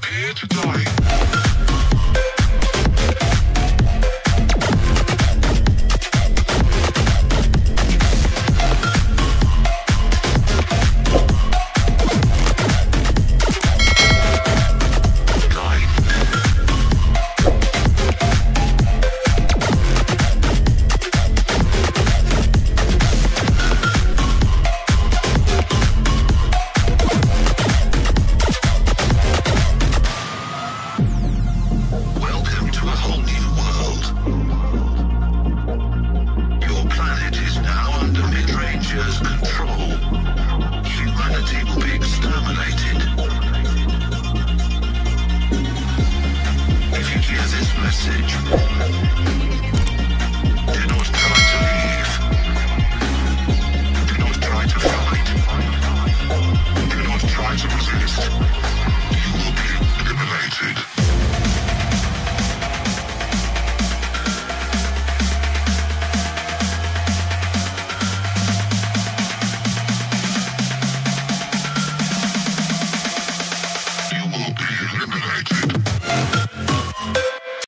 prepare to die. captures control, humanity will be exterminated. If you hear this message,